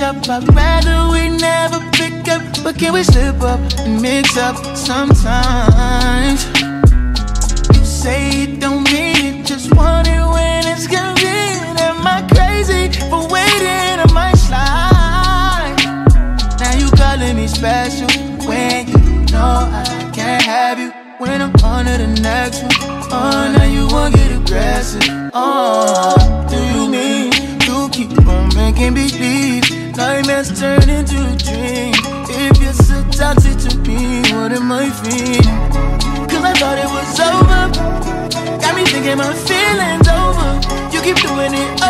up. I'd rather we never pick up, but can we slip up and mix up sometimes? You say it don't mean it, just want it when it's convenient. Am I crazy for waiting? I might slide. Now you calling me special when you know I can't have you. When I'm on to the next one, oh, now you won't get aggressive. Oh, do you mean you keep on making me believe nightmares turn into a dream? If you're so toxic to me, what am I feeling? Cause I thought it was over. Got me thinking my feelings over. You keep doing it